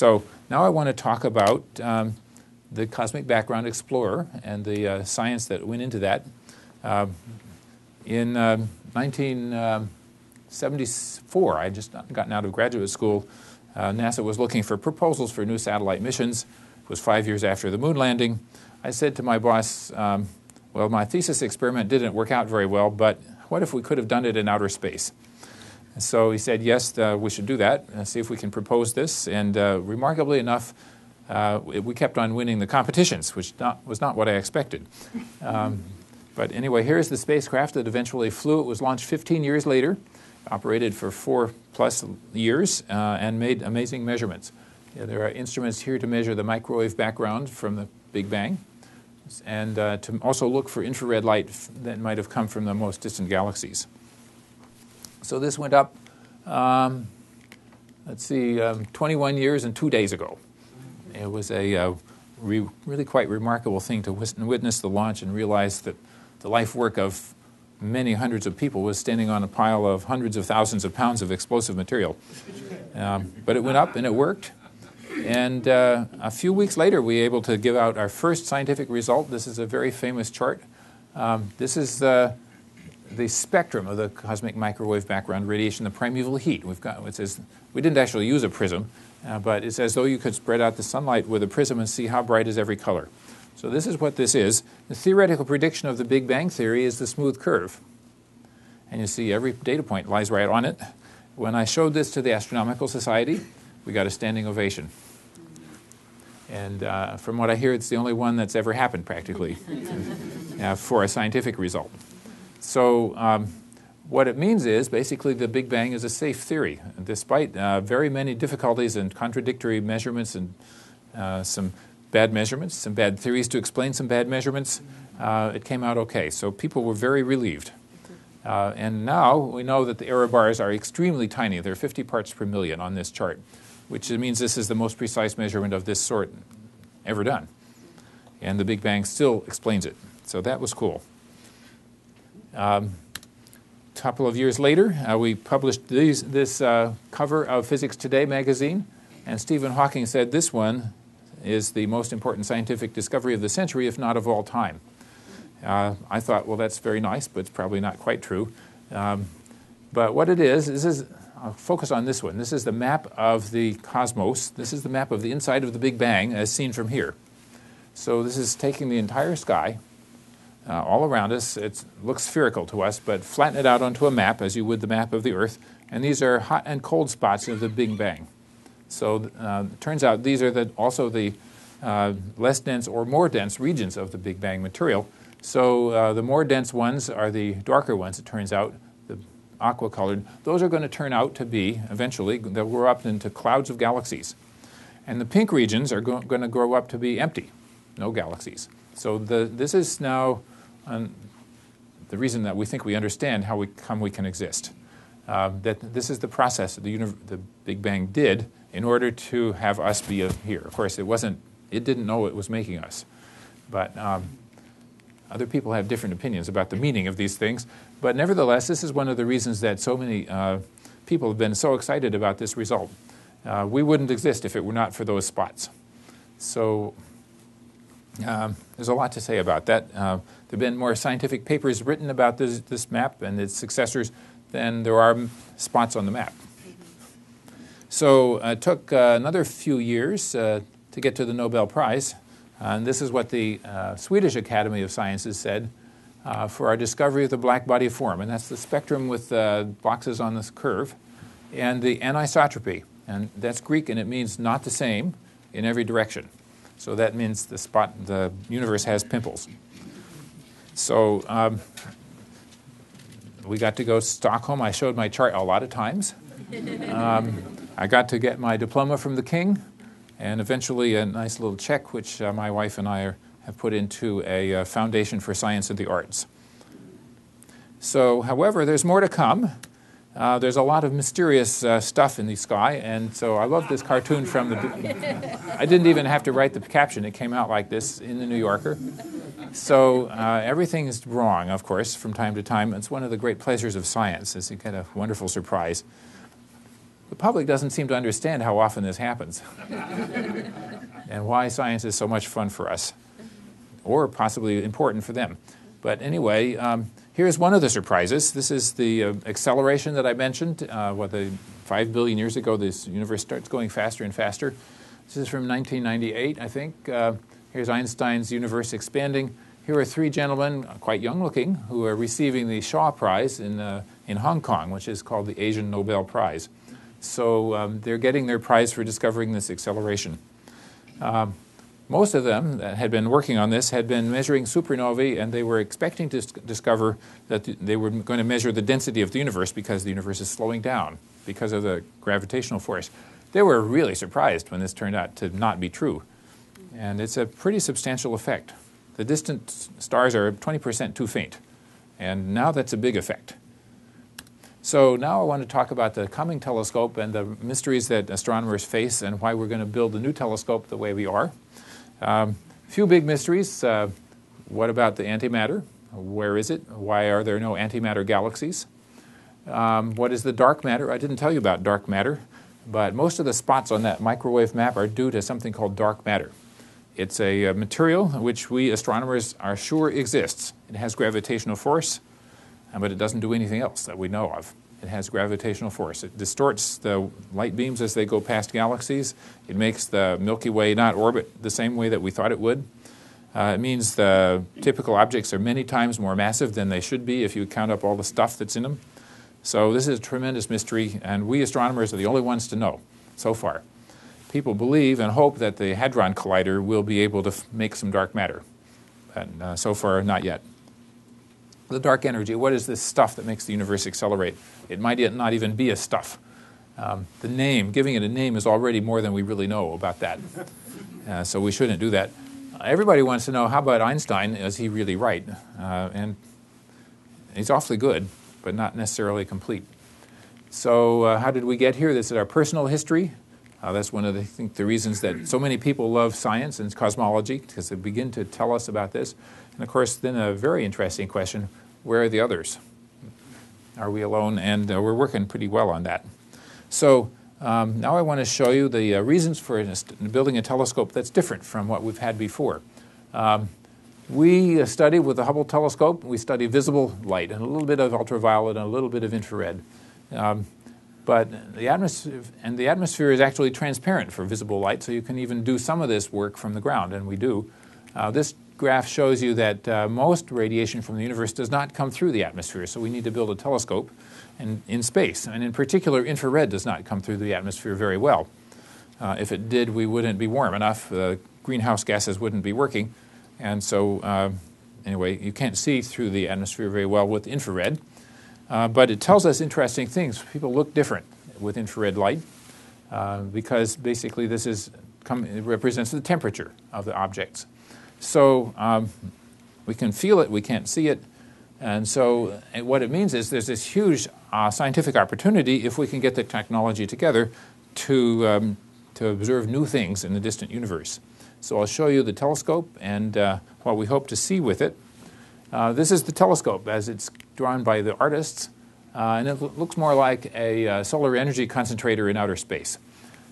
So now I want to talk about um, the Cosmic Background Explorer and the uh, science that went into that. Uh, in uh, 1974, I had just gotten out of graduate school. Uh, NASA was looking for proposals for new satellite missions. Was five years after the moon landing. I said to my boss, um, Well, my thesis experiment didn't work out very well, but what if we could have done it in outer space? so he said, yes, uh, we should do that, and see if we can propose this. And uh, remarkably enough, uh, we kept on winning the competitions, which not, was not what I expected. Um, but anyway, here's the spacecraft that eventually flew. It was launched 15 years later, operated for four plus years, uh, and made amazing measurements. Yeah, there are instruments here to measure the microwave background from the Big Bang, and uh, to also look for infrared light that might have come from the most distant galaxies. So this went up, um, let's see, um, 21 years and two days ago. It was a uh, re- really quite remarkable thing to witness the launch and realize that the life work of many hundreds of people was standing on a pile of hundreds of thousands of pounds of explosive material. Um, but it went up and it worked. And uh, a few weeks later, we were able to give out our first scientific result. This is a very famous chart. Um, this is uh, the spectrum of the cosmic microwave background radiation, the primeval heat. We've got, it says, we didn't actually use a prism, uh, but it's as though you could spread out the sunlight with a prism and see how bright is every color. So this is what this is. The theoretical prediction of the Big Bang Theory is the smooth curve. And you see every data point lies right on it. When I showed this to the Astronomical Society, we got a standing ovation. And uh, from what I hear, it's the only one that's ever happened practically uh, for a scientific result. So, um, what it means is basically the Big Bang is a safe theory. Despite uh, very many difficulties and contradictory measurements and uh, some bad measurements, some bad theories to explain some bad measurements, uh, it came out okay. So people were very relieved. Uh, and now we know that the error bars are extremely tiny. They're 50 parts per million on this chart, which means this is the most precise measurement of this sort ever done. And the Big Bang still explains it. So that was cool. Um, a couple of years later, uh, we published these, this uh, cover of Physics Today magazine, and Stephen Hawking said this one is the most important scientific discovery of the century, if not of all time. Uh, I thought, well, that's very nice, but it's probably not quite true. Um, but what it is, this is, I'll focus on this one. This is the map of the cosmos. This is the map of the inside of the Big Bang as seen from here. So this is taking the entire sky, uh, all around us. It looks spherical to us, but flatten it out onto a map as you would the map of the Earth. And these are hot and cold spots of the Big Bang. So uh, it turns out these are the, also the uh, less dense or more dense regions of the Big Bang material. So uh, the more dense ones are the darker ones, it turns out, aqua colored. Those are going to turn out to be, eventually, they'll grow up into clouds of galaxies. And the pink regions are go- going to grow up to be empty, no galaxies. So the, this is now and the reason that we think we understand how we come we can exist. Uh, that this is the process that the, the Big Bang did in order to have us be here. Of course, it wasn't. It didn't know it was making us, but um, other people have different opinions about the meaning of these things. But nevertheless, this is one of the reasons that so many uh, people have been so excited about this result. Uh, we wouldn't exist if it were not for those spots. So um, there's a lot to say about that. Uh, there have been more scientific papers written about this, this map and its successors than there are spots on the map. So uh, it took uh, another few years uh, to get to the Nobel Prize. And this is what the uh, Swedish Academy of Sciences said uh, for our discovery of the black body form. And that's the spectrum with uh, boxes on this curve. And the anisotropy. And that's Greek and it means not the same in every direction. So that means the spot, the universe has pimples. So um, we got to go to Stockholm. I showed my chart a lot of times. Um, I got to get my diploma from the king, and eventually a nice little check, which uh, my wife and I are, have put into a uh, foundation for science and the arts. So, however, there's more to come. uh, there's a lot of mysterious uh, stuff in the sky, and so I love this cartoon from the. I didn't even have to write the caption; it came out like this in the New Yorker. So uh, everything is wrong, of course, from time to time. It's one of the great pleasures of science, is you get a wonderful surprise. The public doesn't seem to understand how often this happens, and why science is so much fun for us, or possibly important for them. But anyway. Um, Here's one of the surprises. This is the uh, acceleration that I mentioned. Uh, what the five billion years ago, this universe starts going faster and faster. This is from 1998, I think. Uh, here's Einstein's universe expanding. Here are three gentlemen, uh, quite young looking, who are receiving the Shaw Prize in, uh, in Hong Kong, which is called the Asian Nobel Prize. So um, they're getting their prize for discovering this acceleration. Um, most of them that had been working on this had been measuring supernovae, and they were expecting to discover that they were going to measure the density of the universe because the universe is slowing down because of the gravitational force. They were really surprised when this turned out to not be true. And it's a pretty substantial effect. The distant stars are 20% too faint, and now that's a big effect. So now I want to talk about the coming telescope and the mysteries that astronomers face and why we're going to build a new telescope the way we are. A um, few big mysteries. Uh, what about the antimatter? Where is it? Why are there no antimatter galaxies? Um, what is the dark matter? I didn't tell you about dark matter, but most of the spots on that microwave map are due to something called dark matter. It's a, a material which we astronomers are sure exists. It has gravitational force, but it doesn't do anything else that we know of. It has gravitational force. It distorts the light beams as they go past galaxies. It makes the Milky Way not orbit the same way that we thought it would. Uh, it means the typical objects are many times more massive than they should be if you count up all the stuff that's in them. So, this is a tremendous mystery, and we astronomers are the only ones to know so far. People believe and hope that the Hadron Collider will be able to make some dark matter, and uh, so far, not yet the dark energy, what is this stuff that makes the universe accelerate? It might yet not even be a stuff. Um, the name, giving it a name, is already more than we really know about that. Uh, so we shouldn't do that. Uh, everybody wants to know how about Einstein? Is he really right? Uh, and he's awfully good, but not necessarily complete. So, uh, how did we get here? This is our personal history. Uh, that's one of the, think, the reasons that so many people love science and cosmology, because they begin to tell us about this. And of course, then a very interesting question where are the others? Are we alone? And uh, we're working pretty well on that. So um, now I want to show you the uh, reasons for building a telescope that's different from what we've had before. Um, we uh, study with the Hubble telescope, we study visible light and a little bit of ultraviolet and a little bit of infrared. Um, but the atmosphere, and the atmosphere is actually transparent for visible light, so you can even do some of this work from the ground, and we do. Uh, this graph shows you that uh, most radiation from the universe does not come through the atmosphere, so we need to build a telescope in, in space. And in particular, infrared does not come through the atmosphere very well. Uh, if it did, we wouldn't be warm enough. The greenhouse gases wouldn't be working. And so, uh, anyway, you can't see through the atmosphere very well with infrared. Uh, but it tells us interesting things. People look different with infrared light uh, because basically this is come, represents the temperature of the objects. So um, we can feel it, we can't see it. And so and what it means is there's this huge uh, scientific opportunity if we can get the technology together to, um, to observe new things in the distant universe. So I'll show you the telescope and uh, what we hope to see with it. Uh, this is the telescope as it's drawn by the artists, uh, and it looks more like a uh, solar energy concentrator in outer space.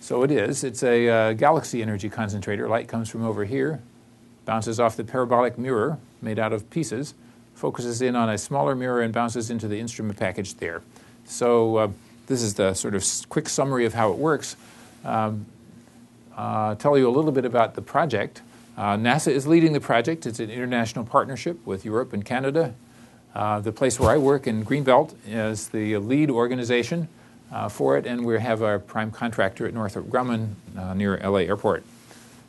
So it is. It's a uh, galaxy energy concentrator. Light comes from over here, bounces off the parabolic mirror made out of pieces, focuses in on a smaller mirror, and bounces into the instrument package there. So uh, this is the sort of quick summary of how it works. Um, uh, tell you a little bit about the project. Uh, NASA is leading the project. It's an international partnership with Europe and Canada. Uh, the place where I work in Greenbelt is the lead organization uh, for it, and we have our prime contractor at Northrop Grumman uh, near LA Airport.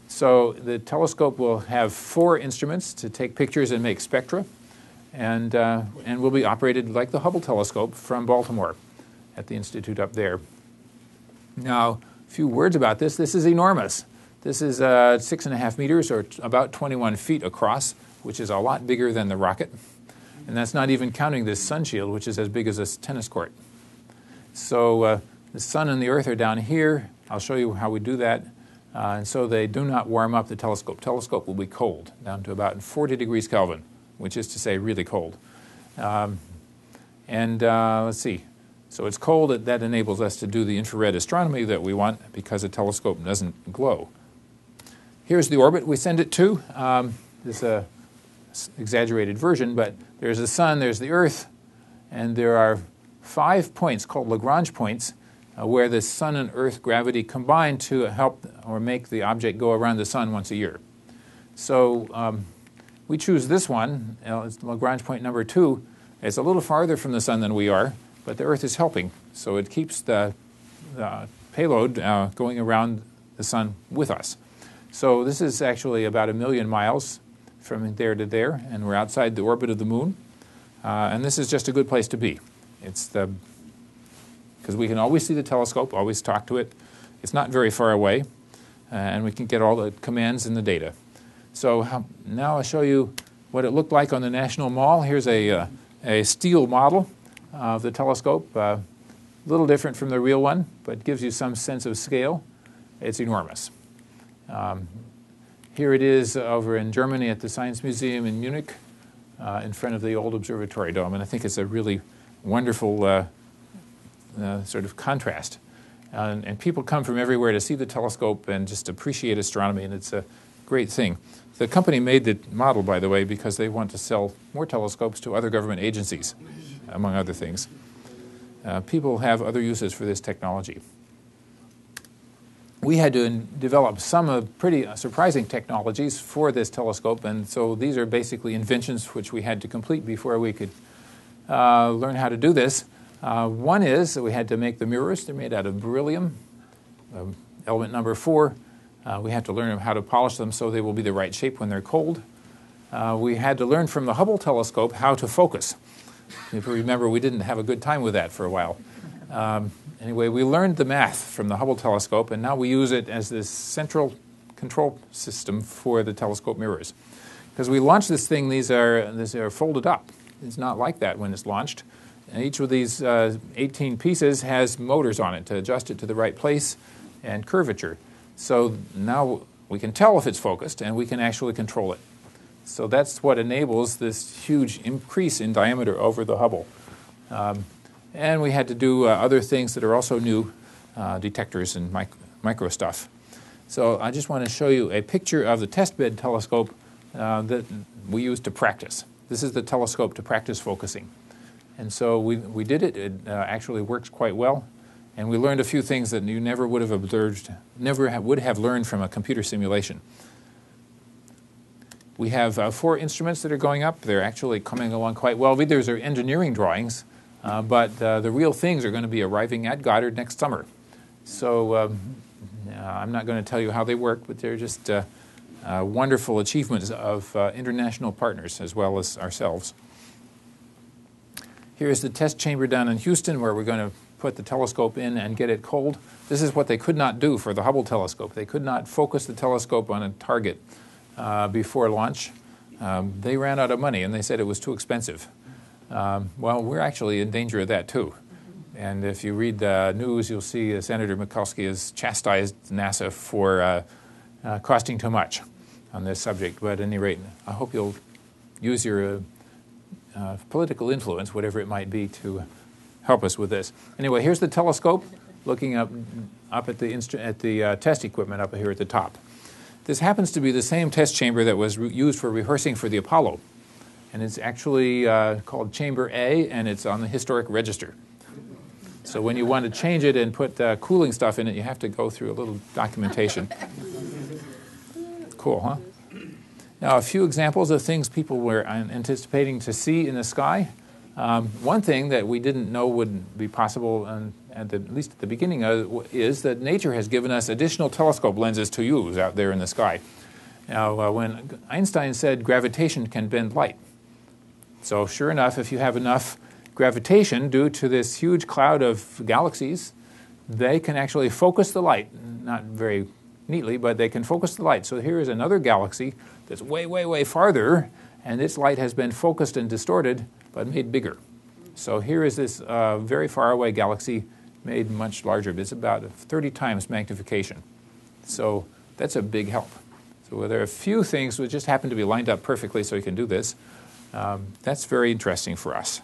So the telescope will have four instruments to take pictures and make spectra, and, uh, and will be operated like the Hubble telescope from Baltimore at the institute up there. Now, a few words about this. This is enormous. This is uh, six and a half meters, or about 21 feet across, which is a lot bigger than the rocket. And that's not even counting this sun shield, which is as big as a tennis court. So uh, the sun and the earth are down here. I'll show you how we do that. Uh, and so they do not warm up the telescope. Telescope will be cold, down to about 40 degrees Kelvin, which is to say really cold. Um, and uh, let's see. So it's cold. That enables us to do the infrared astronomy that we want because a telescope doesn't glow. Here's the orbit we send it to. Um, this is a exaggerated version, but there's the sun, there's the Earth, and there are five points called Lagrange points uh, where the sun and Earth gravity combine to help or make the object go around the sun once a year. So um, we choose this one, uh, it's Lagrange point number two. It's a little farther from the sun than we are, but the Earth is helping. So it keeps the, the payload uh, going around the sun with us. So this is actually about a million miles from there to there, and we're outside the orbit of the moon. Uh, and this is just a good place to be. It's the because we can always see the telescope, always talk to it. It's not very far away, uh, and we can get all the commands and the data. So how, now I'll show you what it looked like on the National Mall. Here's a, uh, a steel model of the telescope. Uh, a little different from the real one, but gives you some sense of scale. It's enormous. Um, here it is over in Germany at the Science Museum in Munich uh, in front of the old observatory dome. And I think it's a really wonderful uh, uh, sort of contrast. And, and, people come from everywhere to see the telescope and just appreciate astronomy, and it's a great thing. The company made the model, by the way, because they want to sell more telescopes to other government agencies, among other things. Uh, people have other uses for this technology we had to develop some of pretty surprising technologies for this telescope, and so these are basically inventions which we had to complete before we could uh, learn how to do this. Uh, one is that we had to make the mirrors. They're made out of beryllium, um, element number four. Uh, we had to learn how to polish them so they will be the right shape when they're cold. Uh, we had to learn from the Hubble telescope how to focus. If you remember, we didn't have a good time with that for a while. Um, Anyway, we learned the math from the Hubble telescope, and now we use it as this central control system for the telescope mirrors. Because we launched this thing, these are, these are folded up. It's not like that when it's launched. And each of these uh, 18 pieces has motors on it to adjust it to the right place and curvature. So now we can tell if it's focused and we can actually control it. So that's what enables this huge increase in diameter over the Hubble. Um, and we had to do uh, other things that are also new, uh, detectors and mic- micro stuff. So I just want to show you a picture of the testbed telescope uh, that we used to practice. This is the telescope to practice focusing. And so we, we did it. It uh, actually works quite well. And we learned a few things that you never would have observed, never ha- would have learned from a computer simulation. We have uh, four instruments that are going up. They're actually coming along quite well. These are engineering drawings uh, but uh, the real things are going to be arriving at Goddard next summer. So um, I'm not going to tell you how they work, but they're just uh, uh, wonderful achievements of international partners as well as ourselves. Here's the test chamber down in Houston where we're going to put the telescope in and get it cold. This is what they could not do for the Hubble telescope. They could not focus the telescope on a target before launch. Um, they ran out of money and they said it was too expensive. Um, well, we're actually in danger of that too. And if you read the news, you'll see uh, Senator Mikulski has chastised NASA for uh, uh, costing too much on this subject. But at any rate, I hope you'll use your uh, political influence, whatever it might be, to help us with this. Anyway, here's the telescope looking up, up at the, at the uh, test equipment up here at the top. This happens to be the same test chamber that was re- used for rehearsing for the Apollo and it's actually uh, called Chamber A, and it's on the historic register. So when you want to change it and put uh, cooling stuff in it, you have to go through a little documentation. Cool, huh? Now, a few examples of things people were anticipating to see in the sky. Um, one thing that we didn't know would be possible, and at, the, at least at the beginning, of, is that nature has given us additional telescope lenses to use out there in the sky. Now, uh, when Einstein said gravitation can bend light, so, sure enough, if you have enough gravitation due to this huge cloud of galaxies, they can actually focus the light, not very neatly, but they can focus the light. So, here is another galaxy that's way, way, way farther, and its light has been focused and distorted but made bigger. So, here is this uh, very far away galaxy made much larger, it's about 30 times magnification. So that's a big help. So there are a few things that just happen to be lined up perfectly so you can do this. Um, that's very interesting for us.